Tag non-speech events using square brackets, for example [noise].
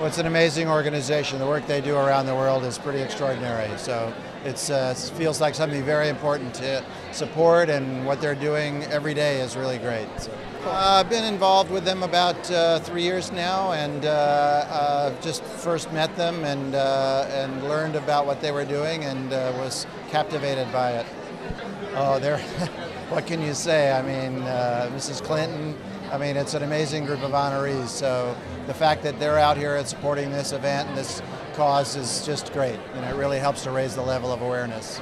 Well, it's an amazing organization. The work they do around the world is pretty extraordinary. So uh, it feels like something very important to support, and what they're doing every day is really great. So, uh, I've been involved with them about uh, three years now, and uh, uh, just first met them and uh, and learned about what they were doing, and uh, was captivated by it. Oh, they're. [laughs] what can you say? I mean, uh, Mrs. Clinton. I mean, it's an amazing group of honorees. So the fact that they're out here and supporting this event and this cause is just great, and it really helps to raise the level of awareness.